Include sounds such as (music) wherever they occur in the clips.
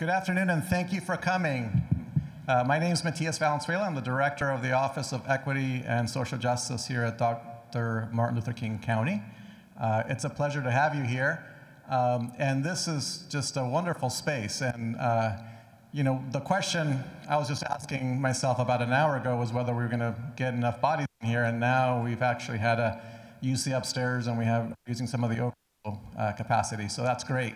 Good afternoon, and thank you for coming. Uh, my name is Matias Valenzuela. I'm the director of the Office of Equity and Social Justice here at Dr. Martin Luther King County. Uh, it's a pleasure to have you here. Um, and this is just a wonderful space. And, uh, you know, the question I was just asking myself about an hour ago was whether we were going to get enough bodies in here. And now we've actually had use the upstairs and we have using some of the overflow uh, capacity. So that's great.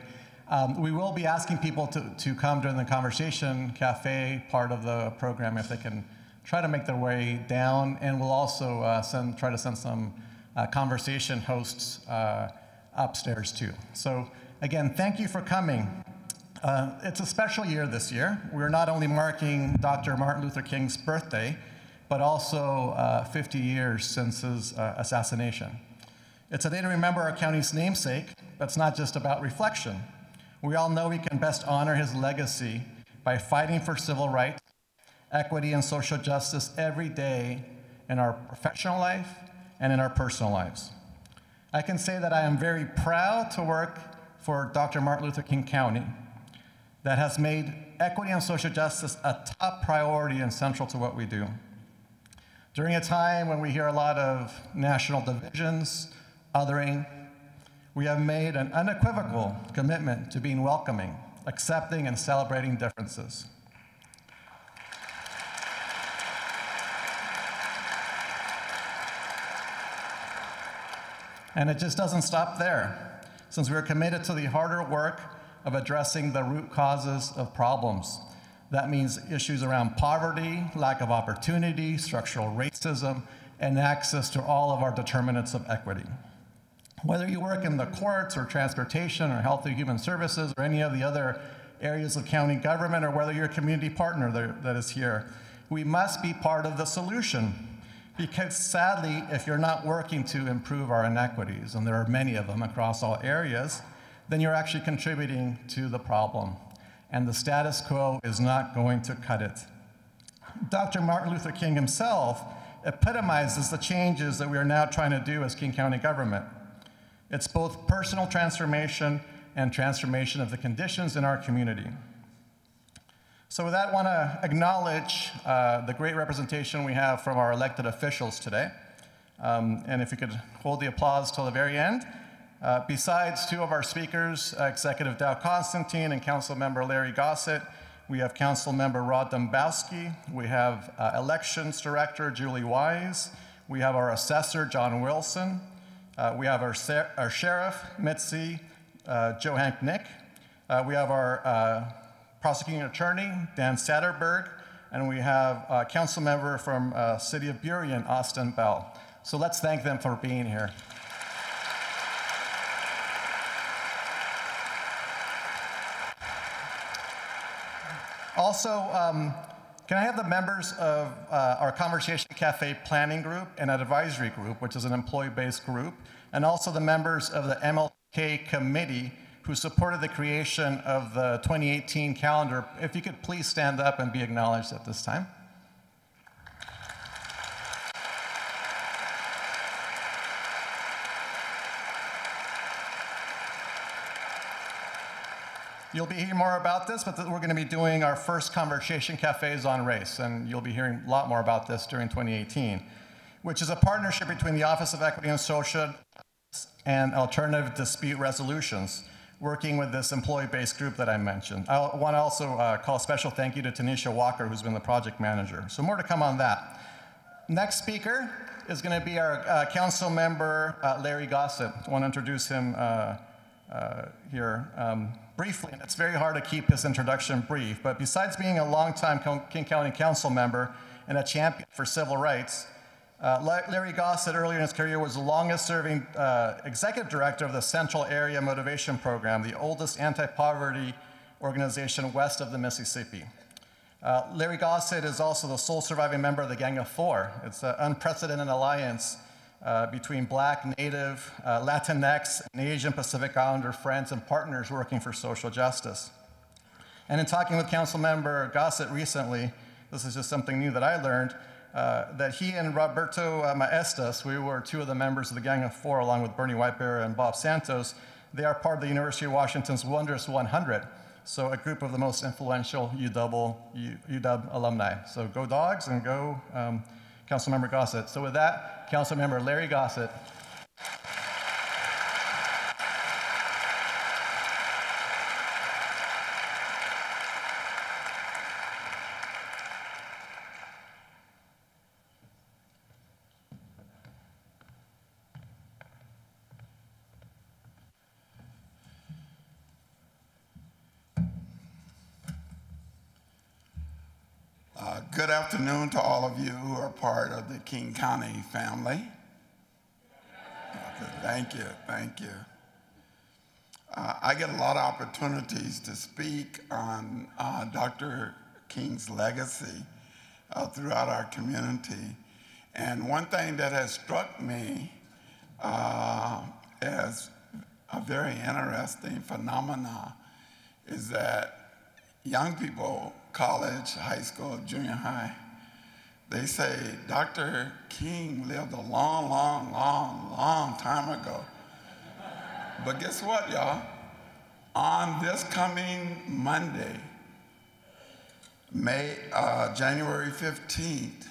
Um, we will be asking people to, to come during the conversation cafe part of the program if they can try to make their way down, and we'll also uh, send, try to send some uh, conversation hosts uh, upstairs too. So again, thank you for coming. Uh, it's a special year this year. We're not only marking Dr. Martin Luther King's birthday, but also uh, 50 years since his uh, assassination. It's a day to remember our county's namesake, but it's not just about reflection. We all know we can best honor his legacy by fighting for civil rights, equity, and social justice every day in our professional life and in our personal lives. I can say that I am very proud to work for Dr. Martin Luther King County that has made equity and social justice a top priority and central to what we do. During a time when we hear a lot of national divisions, othering, we have made an unequivocal commitment to being welcoming, accepting, and celebrating differences. And it just doesn't stop there, since we are committed to the harder work of addressing the root causes of problems. That means issues around poverty, lack of opportunity, structural racism, and access to all of our determinants of equity. Whether you work in the courts or transportation or health or human services or any of the other areas of county government or whether you're a community partner that, that is here, we must be part of the solution. Because sadly, if you're not working to improve our inequities, and there are many of them across all areas, then you're actually contributing to the problem. And the status quo is not going to cut it. Dr. Martin Luther King himself epitomizes the changes that we are now trying to do as King County government. It's both personal transformation and transformation of the conditions in our community. So with that, I want to acknowledge uh, the great representation we have from our elected officials today. Um, and if you could hold the applause till the very end. Uh, besides two of our speakers, uh, Executive Dow Constantine and Council Member Larry Gossett, we have Council Member Rod Dembowski, we have uh, Elections Director Julie Wise, we have our Assessor John Wilson, uh, we have our, our Sheriff, Mitzi, uh, Johanknecht. Uh, we have our uh, Prosecuting Attorney, Dan Satterberg. And we have a council member from uh, City of Burien, Austin Bell. So let's thank them for being here. Also, um, can I have the members of uh, our Conversation Cafe planning group and advisory group, which is an employee-based group, and also the members of the MLK committee who supported the creation of the 2018 calendar, if you could please stand up and be acknowledged at this time. You'll be hearing more about this, but we're going to be doing our first conversation cafes on race, and you'll be hearing a lot more about this during 2018, which is a partnership between the Office of Equity and Social and Alternative Dispute Resolutions, working with this employee-based group that I mentioned. I want to also uh, call a special thank you to Tanisha Walker, who's been the project manager. So more to come on that. Next speaker is going to be our uh, council member, uh, Larry Gossett. I want to introduce him uh, uh, here. Um, briefly, and it's very hard to keep his introduction brief, but besides being a longtime King County Council member and a champion for civil rights, uh, Larry Gossett earlier in his career was the longest serving uh, executive director of the Central Area Motivation Program, the oldest anti-poverty organization west of the Mississippi. Uh, Larry Gossett is also the sole surviving member of the Gang of Four. It's an unprecedented alliance uh, between Black, Native, uh, Latinx, and Asian Pacific Islander friends and partners working for social justice. And in talking with Council Member Gossett recently, this is just something new that I learned, uh, that he and Roberto uh, Maestas, we were two of the members of the Gang of Four, along with Bernie Whitebear and Bob Santos, they are part of the University of Washington's Wondrous 100, so a group of the most influential UW, UW alumni. So go dogs and go um, Councilmember Gossett. So with that, Councilmember Larry Gossett. Good afternoon to all of you who are part of the King County family. Thank you, thank you. Uh, I get a lot of opportunities to speak on uh, Dr. King's legacy uh, throughout our community. And one thing that has struck me uh, as a very interesting phenomena is that young people college, high school, junior high, they say Dr. King lived a long, long, long, long time ago. But guess what, y'all? On this coming Monday, May, uh, January 15th,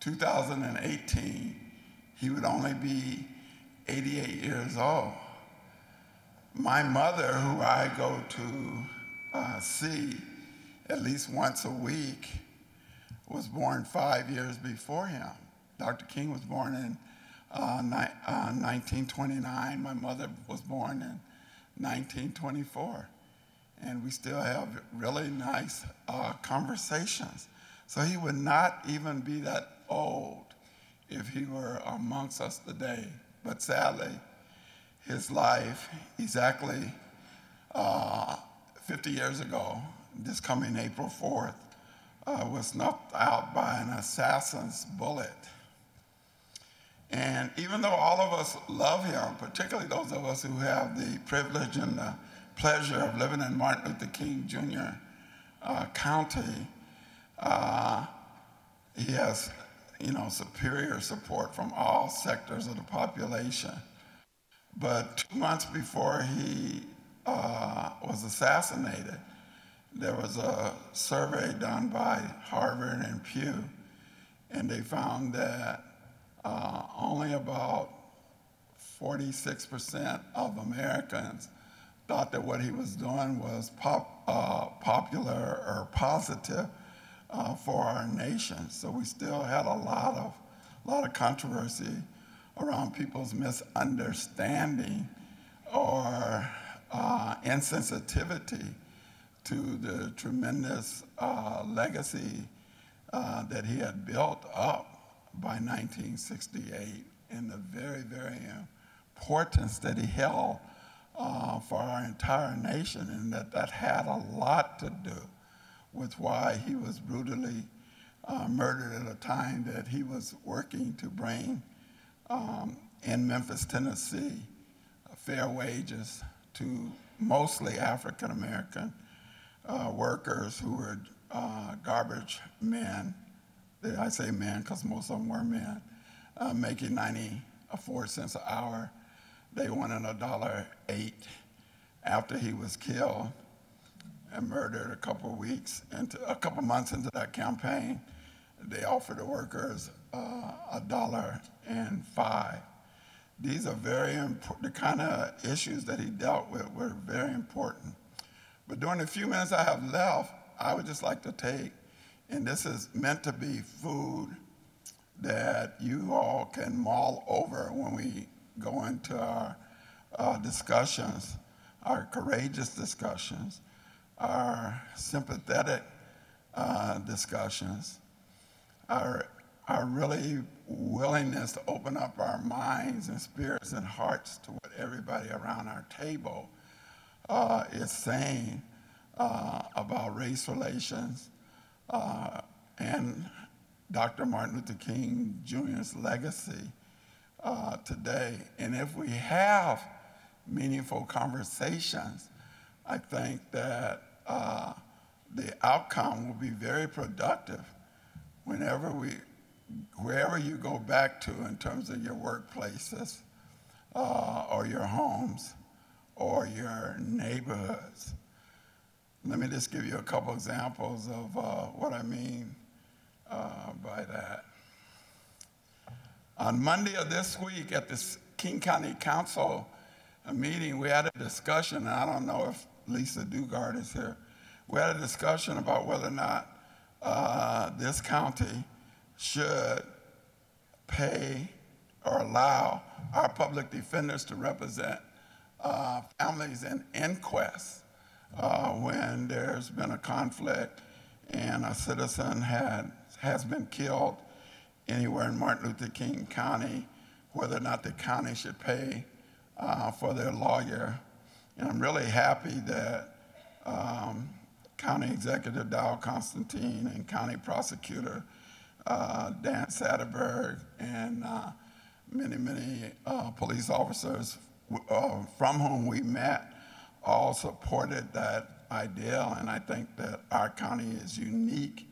2018, he would only be 88 years old. My mother, who I go to uh, see, at least once a week, was born five years before him. Dr. King was born in uh, ni- uh, 1929. My mother was born in 1924. And we still have really nice uh, conversations. So he would not even be that old if he were amongst us today. But sadly, his life, exactly uh, 50 years ago, this coming April 4th, uh, was knocked out by an assassin's bullet. And even though all of us love him, particularly those of us who have the privilege and the pleasure of living in Martin Luther King Jr. Uh, County, uh, he has, you know, superior support from all sectors of the population. But two months before he uh, was assassinated, there was a survey done by Harvard and Pew, and they found that uh, only about 46% of Americans thought that what he was doing was pop, uh, popular or positive uh, for our nation. So we still had a lot of, lot of controversy around people's misunderstanding or uh, insensitivity to the tremendous uh, legacy uh, that he had built up by 1968 and the very, very importance that he held uh, for our entire nation, and that that had a lot to do with why he was brutally uh, murdered at a time that he was working to bring um, in Memphis, Tennessee, fair wages to mostly African American uh, workers who were uh, garbage men. I say men because most of them were men, uh, making 94 cents an hour. They wanted a dollar eight after he was killed and murdered a couple of weeks into a couple months into that campaign. They offered the workers uh, a dollar and five. These are very important. The kind of issues that he dealt with were very important. But during the few minutes I have left, I would just like to take, and this is meant to be food that you all can mull over when we go into our uh, discussions, our courageous discussions, our sympathetic uh, discussions, our, our really willingness to open up our minds and spirits and hearts to what everybody around our table uh, is saying uh, about race relations uh, and Dr. Martin Luther King Jr.'s legacy uh, today. And if we have meaningful conversations, I think that uh, the outcome will be very productive whenever we, wherever you go back to in terms of your workplaces uh, or your homes or your neighborhoods. let me just give you a couple examples of uh, what I mean uh, by that. On Monday of this week at the King County Council meeting, we had a discussion, and I don't know if Lisa Daugaard is here. We had a discussion about whether or not uh, this county should pay or allow our public defenders to represent uh, families in inquests uh, when there's been a conflict and a citizen had, has been killed anywhere in Martin Luther King County, whether or not the county should pay uh, for their lawyer. And I'm really happy that um, County Executive Dow Constantine and County Prosecutor uh, Dan Satterberg and uh, many, many uh, police officers uh, from whom we met all supported that idea. And I think that our county is unique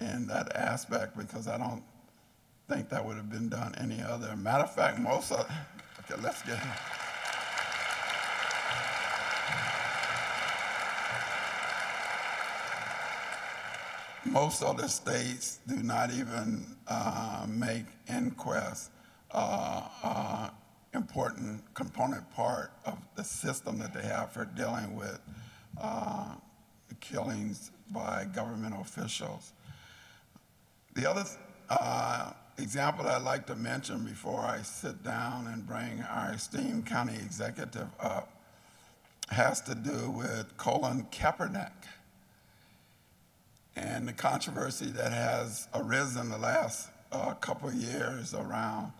in that aspect because I don't think that would have been done any other. Matter of fact, most of, okay, let's get. most other states do not even uh, make inquests uh, uh, important component part of the system that they have for dealing with uh, killings by government officials. The other uh, example I'd like to mention before I sit down and bring our esteemed county executive up has to do with Colin Kaepernick and the controversy that has arisen the last uh, couple years around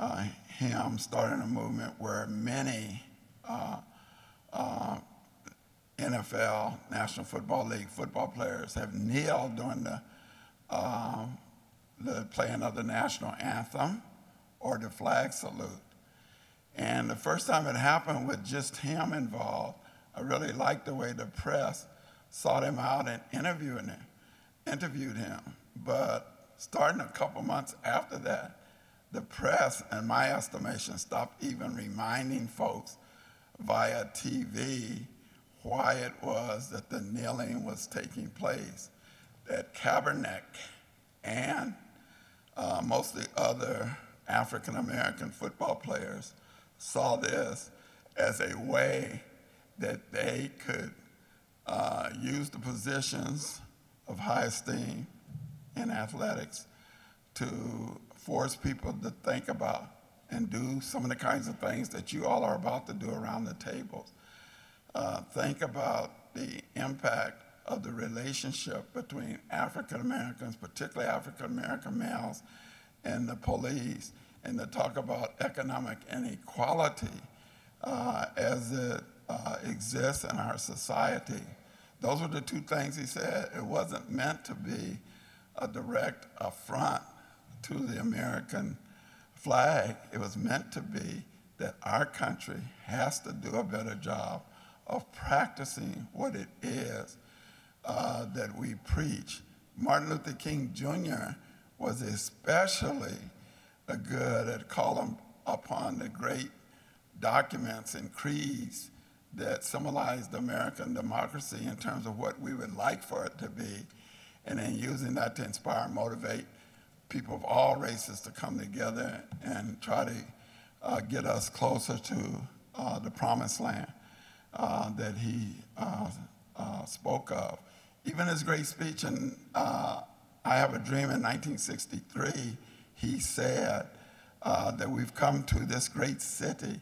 uh, him starting a movement where many uh, uh NFL, National Football League football players have kneeled during the, um, the playing of the national anthem or the flag salute. And the first time it happened with just him involved, I really liked the way the press sought him out and interviewed him, interviewed him. But starting a couple months after that, the press, in my estimation, stopped even reminding folks via TV why it was that the kneeling was taking place. That Kaepernick and uh, mostly other African American football players saw this as a way that they could uh, use the positions of high esteem in athletics to force people to think about and do some of the kinds of things that you all are about to do around the tables. Uh, think about the impact of the relationship between African Americans, particularly African American males, and the police, and to talk about economic inequality uh, as it uh, exists in our society. Those were the two things he said. It wasn't meant to be a direct affront to the American flag. It was meant to be that our country has to do a better job of practicing what it is uh, that we preach. Martin Luther King Jr. was especially good at calling upon the great documents and creeds that symbolized American democracy in terms of what we would like for it to be, and then using that to inspire and motivate people of all races to come together and try to uh, get us closer to uh, the promised land uh, that he uh, uh, spoke of. Even his great speech in I Have a Dream in 1963, he said that we've come to this great city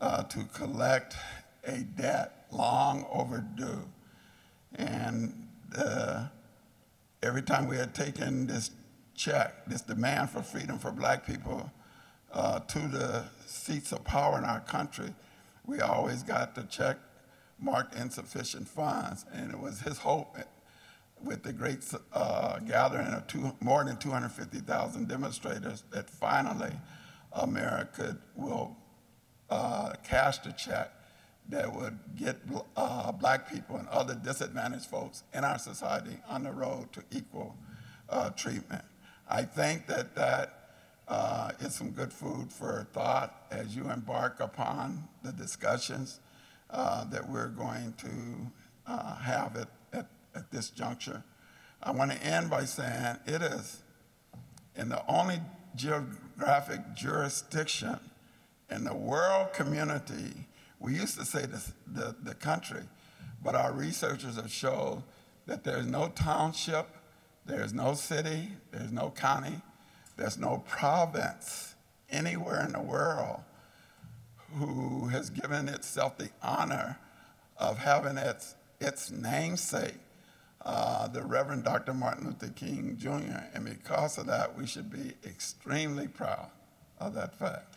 to collect a debt long overdue. And every time we had taken this check, this demand for freedom for black people uh, to the seats of power in our country, we always got the check marked insufficient funds. And it was his hope with the great uh, gathering of two, more than 250,000 demonstrators that finally America will uh, cash the check that would get uh, black people and other disadvantaged folks in our society on the road to equal uh, treatment. I think that that uh, is some good food for thought as you embark upon the discussions uh, that we're going to uh, have at, at, at this juncture. I want to end by saying it is in the only geographic jurisdiction in the world community, we used to say the, the, the country, but our researchers have shown that there's no township, there's no city, there's no county, there's no province anywhere in the world who has given itself the honor of having its, its namesake, uh, the Reverend Dr. Martin Luther King Jr. And because of that, we should be extremely proud of that fact.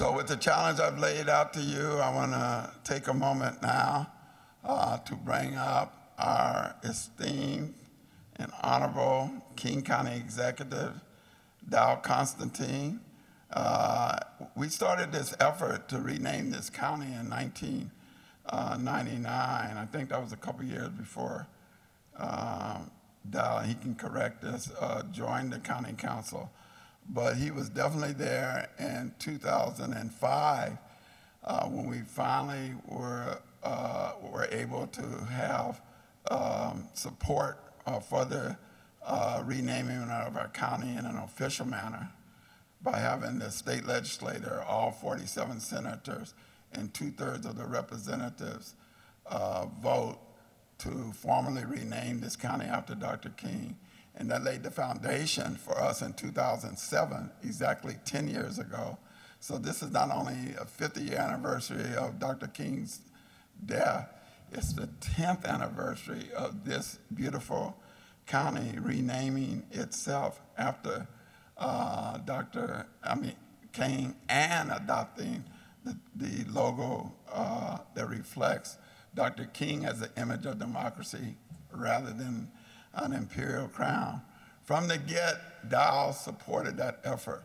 So with the challenge I've laid out to you, I want to take a moment now uh, to bring up our esteemed and honorable King County Executive, Dow Constantine. Uh, we started this effort to rename this county in 1999. I think that was a couple years before um, Dow, he can correct us, uh, joined the county council but he was definitely there in 2005 uh, when we finally were, uh, were able to have um, support uh, for the uh, renaming of our county in an official manner by having the state legislator, all 47 senators, and two thirds of the representatives uh, vote to formally rename this county after Dr. King. And that laid the foundation for us in 2007, exactly 10 years ago. So this is not only a 50 year anniversary of Dr. King's death, it's the 10th anniversary of this beautiful county renaming itself after uh, Dr. I mean, King and adopting the, the logo uh, that reflects Dr. King as the image of democracy rather than an imperial crown. From the get, Dow supported that effort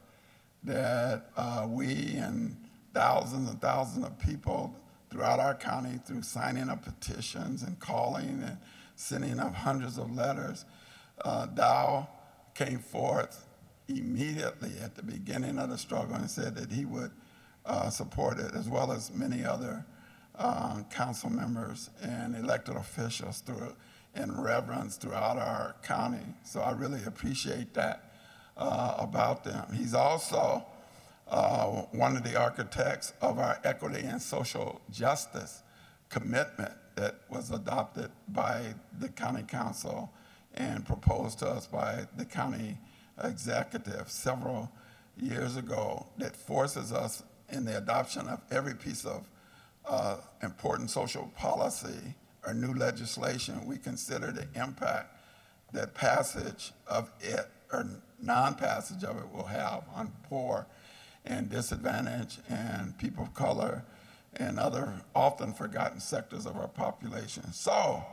that uh, we and thousands and thousands of people throughout our county, through signing of petitions and calling and sending of hundreds of letters, uh, Dow came forth immediately at the beginning of the struggle and said that he would uh, support it, as well as many other uh, council members and elected officials through and reverence throughout our county. So I really appreciate that uh, about them. He's also uh, one of the architects of our equity and social justice commitment that was adopted by the county council and proposed to us by the county executive several years ago that forces us in the adoption of every piece of uh, important social policy or new legislation, we consider the impact that passage of it or non-passage of it will have on poor and disadvantaged and people of color and other often forgotten sectors of our population. So,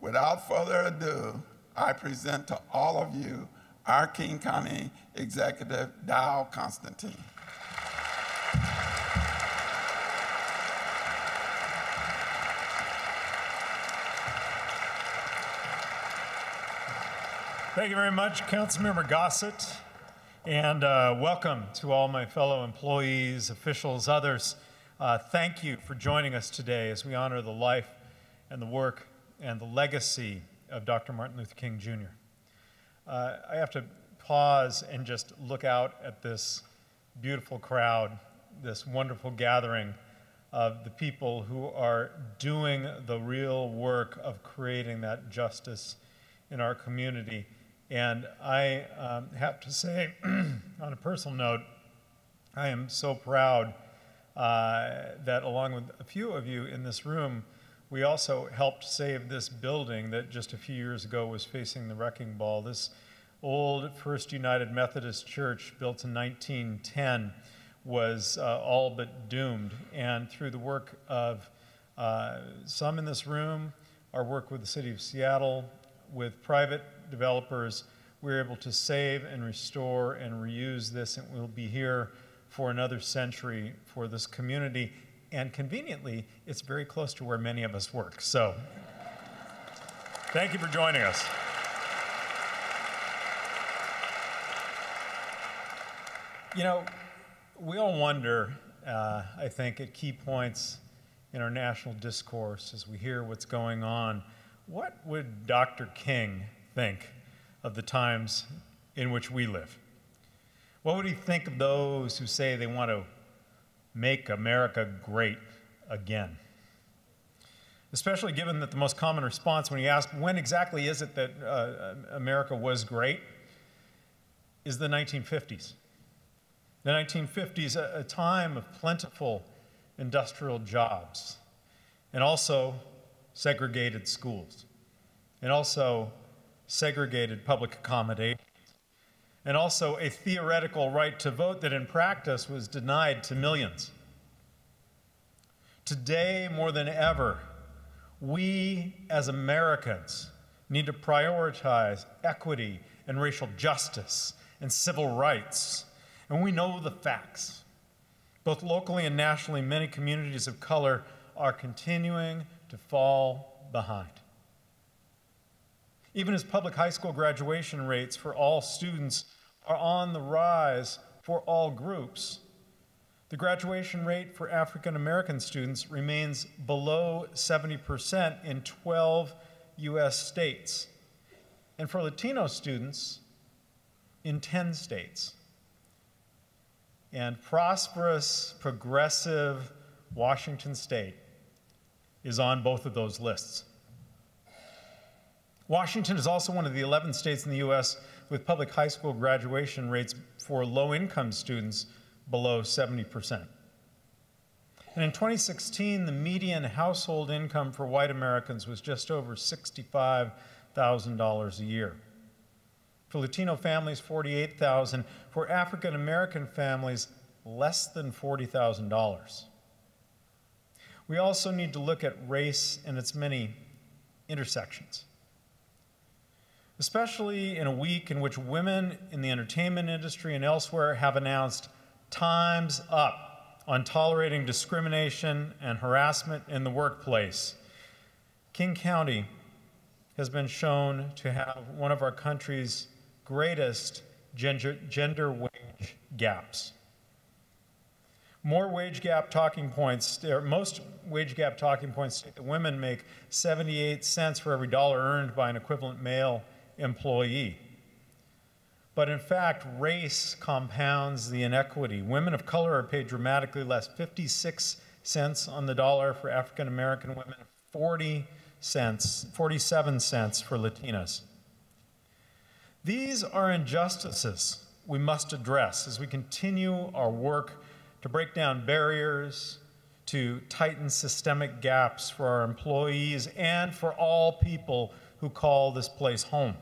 without further ado, I present to all of you our King County Executive, Dow Constantine. Thank you very much, Councilmember Gossett, and uh, welcome to all my fellow employees, officials, others. Uh, thank you for joining us today as we honor the life and the work and the legacy of Dr. Martin Luther King Jr. Uh, I have to pause and just look out at this beautiful crowd, this wonderful gathering of the people who are doing the real work of creating that justice in our community. And I um, have to say, (clears throat) on a personal note, I am so proud uh, that along with a few of you in this room, we also helped save this building that just a few years ago was facing the wrecking ball. This old First United Methodist Church, built in 1910, was uh, all but doomed. And through the work of uh, some in this room, our work with the City of Seattle, with private developers, we're able to save and restore and reuse this, and we'll be here for another century for this community. And conveniently, it's very close to where many of us work. So, thank you for joining us. You know, we all wonder, uh, I think, at key points in our national discourse as we hear what's going on, what would Dr. King think of the times in which we live? What would he think of those who say they want to make America great again? Especially given that the most common response when you ask when exactly is it that uh, America was great is the 1950s. The 1950s, a, a time of plentiful industrial jobs, and also segregated schools, and also segregated public accommodations, and also a theoretical right to vote that in practice was denied to millions. Today, more than ever, we as Americans need to prioritize equity and racial justice and civil rights. And we know the facts. Both locally and nationally, many communities of color are continuing to fall behind. Even as public high school graduation rates for all students are on the rise for all groups, the graduation rate for African American students remains below 70% in 12 US states, and for Latino students, in 10 states. And prosperous, progressive Washington state is on both of those lists. Washington is also one of the 11 states in the US with public high school graduation rates for low income students below 70%. And in 2016, the median household income for white Americans was just over $65,000 a year. For Latino families, 48,000. dollars For African American families, less than $40,000. We also need to look at race and its many intersections. Especially in a week in which women in the entertainment industry and elsewhere have announced time's up on tolerating discrimination and harassment in the workplace. King County has been shown to have one of our country's greatest gender, gender wage gaps. More wage gap talking points, or most wage gap talking points state that women make 78 cents for every dollar earned by an equivalent male employee. But in fact, race compounds the inequity. Women of color are paid dramatically less 56 cents on the dollar for African American women, 40 cents, 47 cents for Latinas. These are injustices we must address as we continue our work to break down barriers, to tighten systemic gaps for our employees and for all people who call this place home.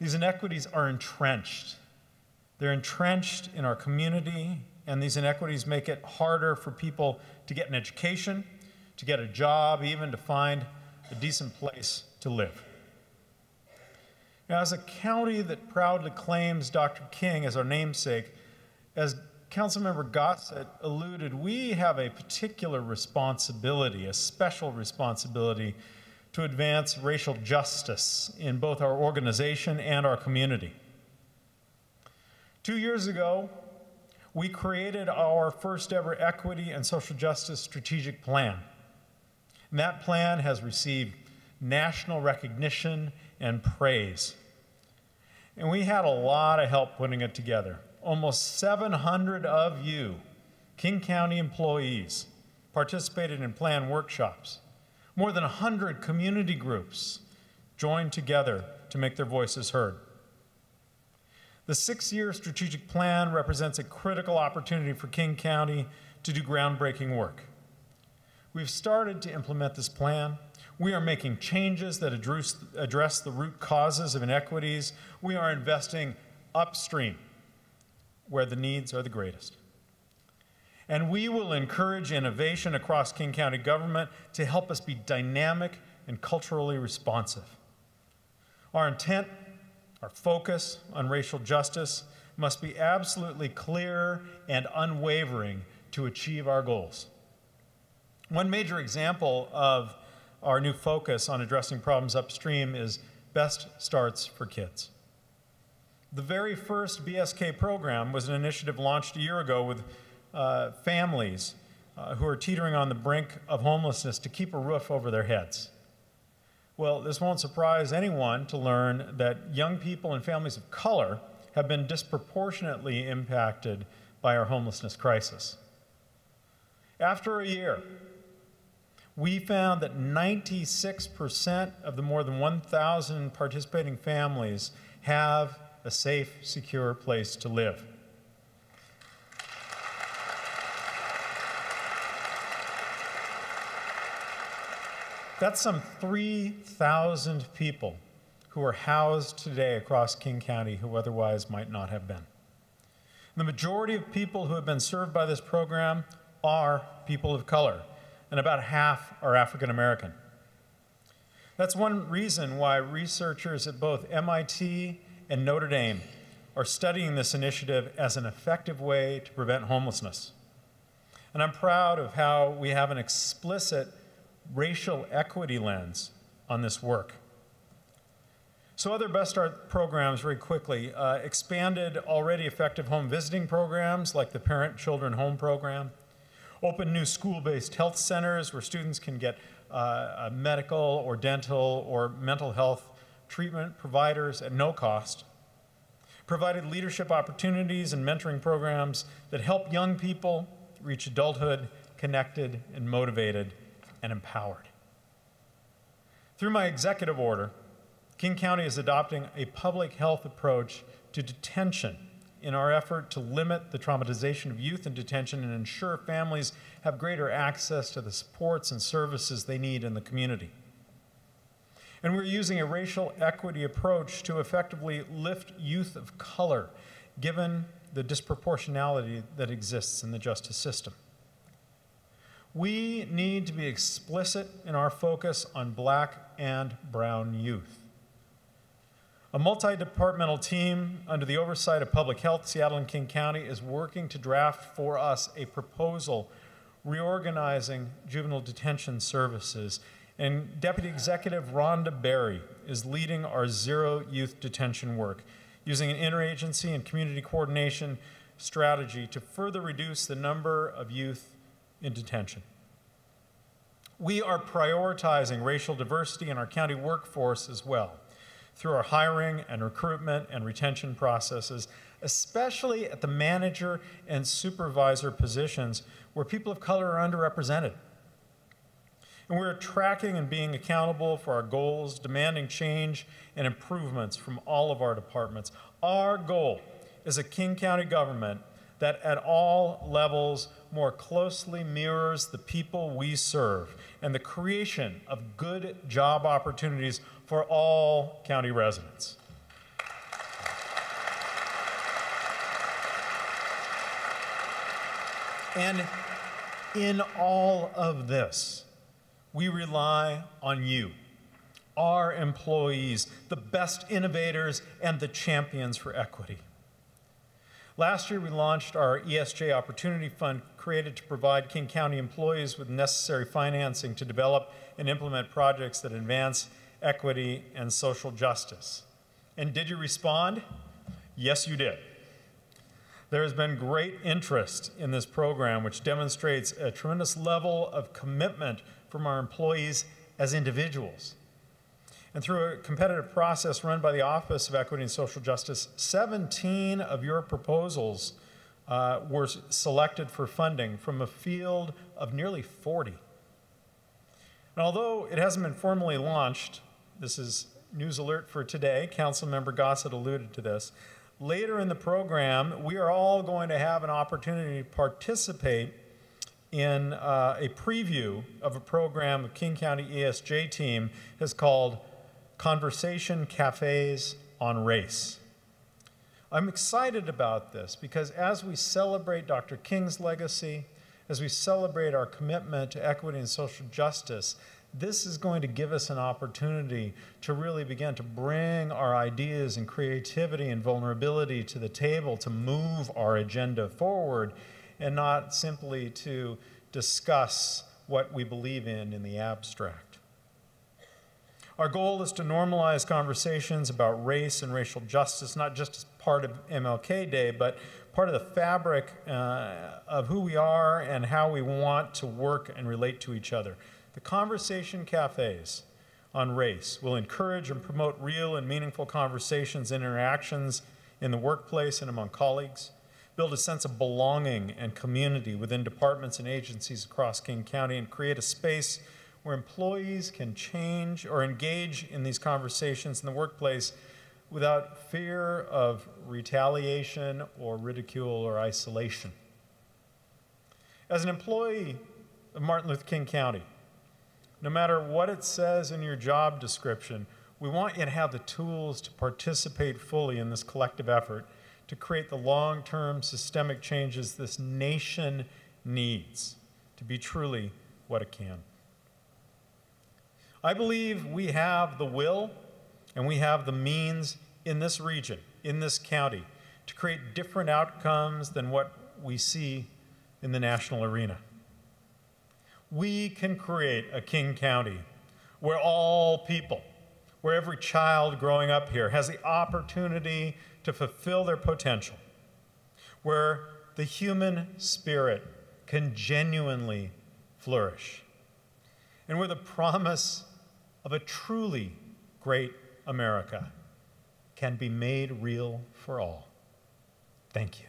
These inequities are entrenched. They're entrenched in our community, and these inequities make it harder for people to get an education, to get a job, even to find a decent place to live. As a county that proudly claims Dr. King as our namesake, as Councilmember Gossett alluded, we have a particular responsibility, a special responsibility to advance racial justice in both our organization and our community. Two years ago, we created our first ever equity and social justice strategic plan. And that plan has received national recognition and praise. And we had a lot of help putting it together. Almost 700 of you, King County employees, participated in plan workshops. More than 100 community groups joined together to make their voices heard. The six year strategic plan represents a critical opportunity for King County to do groundbreaking work. We've started to implement this plan. We are making changes that address, address the root causes of inequities. We are investing upstream where the needs are the greatest and we will encourage innovation across King County government to help us be dynamic and culturally responsive. Our intent, our focus on racial justice must be absolutely clear and unwavering to achieve our goals. One major example of our new focus on addressing problems upstream is Best Starts for Kids. The very first BSK program was an initiative launched a year ago with uh, families uh, who are teetering on the brink of homelessness to keep a roof over their heads. Well, this won't surprise anyone to learn that young people and families of color have been disproportionately impacted by our homelessness crisis. After a year, we found that 96% of the more than 1,000 participating families have a safe, secure place to live. That's some 3,000 people who are housed today across King County who otherwise might not have been. The majority of people who have been served by this program are people of color, and about half are African American. That's one reason why researchers at both MIT and Notre Dame are studying this initiative as an effective way to prevent homelessness. And I'm proud of how we have an explicit racial equity lens on this work. So other Best Start programs, very quickly, uh, expanded already effective home visiting programs like the Parent Children Home Program, opened new school-based health centers where students can get uh, medical or dental or mental health treatment providers at no cost, provided leadership opportunities and mentoring programs that help young people reach adulthood connected and motivated and empowered. Through my executive order, King County is adopting a public health approach to detention in our effort to limit the traumatization of youth in detention and ensure families have greater access to the supports and services they need in the community. And we're using a racial equity approach to effectively lift youth of color, given the disproportionality that exists in the justice system. We need to be explicit in our focus on black and brown youth. A multi-departmental team under the oversight of Public Health, Seattle and King County is working to draft for us a proposal reorganizing juvenile detention services. And Deputy Executive Rhonda Berry is leading our zero youth detention work, using an interagency and community coordination strategy to further reduce the number of youth in detention. We are prioritizing racial diversity in our county workforce as well through our hiring and recruitment and retention processes, especially at the manager and supervisor positions where people of color are underrepresented. And we're tracking and being accountable for our goals, demanding change and improvements from all of our departments. Our goal is a King County government that at all levels more closely mirrors the people we serve and the creation of good job opportunities for all county residents. And in all of this, we rely on you, our employees, the best innovators, and the champions for equity. Last year, we launched our ESJ Opportunity Fund, created to provide King County employees with necessary financing to develop and implement projects that advance equity and social justice. And did you respond? Yes, you did. There has been great interest in this program, which demonstrates a tremendous level of commitment from our employees as individuals. And through a competitive process run by the Office of Equity and Social Justice, 17 of your proposals uh, were selected for funding from a field of nearly 40. And although it hasn't been formally launched, this is news alert for today, Councilmember Gossett alluded to this. Later in the program, we are all going to have an opportunity to participate in uh, a preview of a program the King County ESJ team has called Conversation Cafes on Race. I'm excited about this because as we celebrate Dr. King's legacy, as we celebrate our commitment to equity and social justice, this is going to give us an opportunity to really begin to bring our ideas and creativity and vulnerability to the table to move our agenda forward and not simply to discuss what we believe in in the abstract. Our goal is to normalize conversations about race and racial justice, not just as part of MLK Day, but part of the fabric uh, of who we are and how we want to work and relate to each other. The conversation cafes on race will encourage and promote real and meaningful conversations and interactions in the workplace and among colleagues, build a sense of belonging and community within departments and agencies across King County, and create a space where employees can change or engage in these conversations in the workplace without fear of retaliation or ridicule or isolation. As an employee of Martin Luther King County, no matter what it says in your job description, we want you to have the tools to participate fully in this collective effort to create the long term systemic changes this nation needs to be truly what it can. I believe we have the will and we have the means in this region, in this county, to create different outcomes than what we see in the national arena. We can create a King County where all people, where every child growing up here has the opportunity to fulfill their potential, where the human spirit can genuinely flourish, and where the promise of a truly great America can be made real for all. Thank you.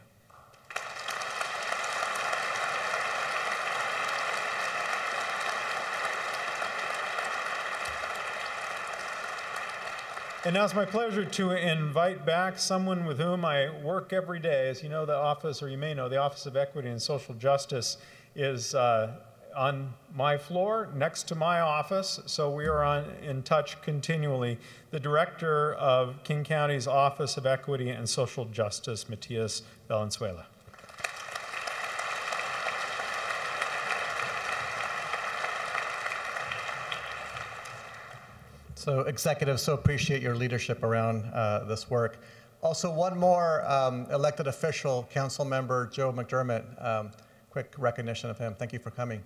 And now it's my pleasure to invite back someone with whom I work every day. As you know, the office, or you may know, the Office of Equity and Social Justice is uh, on my floor next to my office, so we are on, in touch continually. The director of King County's Office of Equity and Social Justice, Matias Valenzuela. So, executives, so appreciate your leadership around uh, this work. Also, one more um, elected official, council member Joe McDermott. Um, quick recognition of him. Thank you for coming.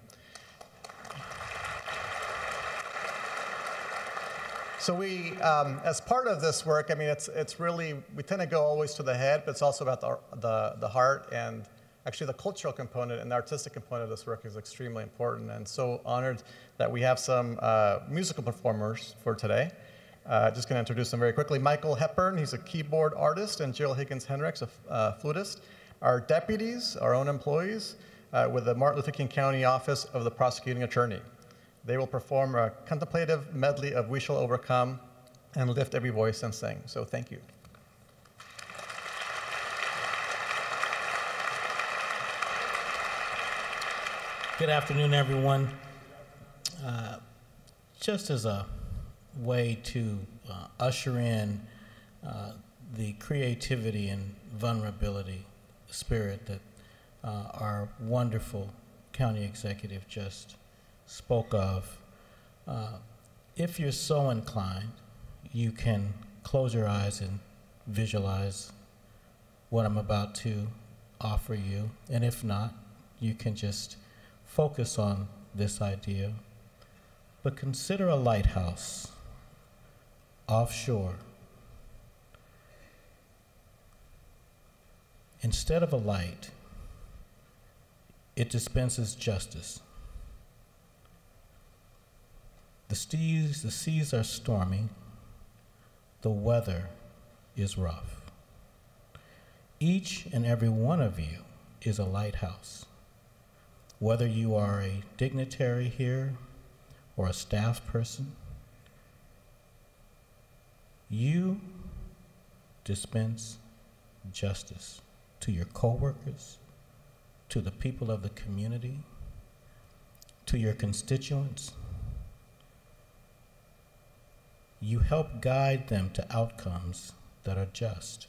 So we, um, as part of this work, I mean, it's it's really we tend to go always to the head, but it's also about the the, the heart and actually the cultural component and the artistic component of this work is extremely important. And so honored that we have some uh, musical performers for today. Uh, just going to introduce them very quickly. Michael Hepburn, he's a keyboard artist, and Jill Higgins Hendricks, a uh, flutist. Our deputies, our own employees, uh, with the Martin Luther King County Office of the Prosecuting Attorney. They will perform a contemplative medley of We Shall Overcome and lift every voice and sing. So thank you. Good afternoon, everyone. Uh, just as a way to uh, usher in uh, the creativity and vulnerability spirit that uh, our wonderful county executive just spoke of, uh, if you're so inclined, you can close your eyes and visualize what I'm about to offer you. And if not, you can just focus on this idea, but consider a lighthouse offshore. Instead of a light, it dispenses justice. The seas, the seas are stormy, the weather is rough. Each and every one of you is a lighthouse. Whether you are a dignitary here or a staff person, you dispense justice to your coworkers, to the people of the community, to your constituents. You help guide them to outcomes that are just.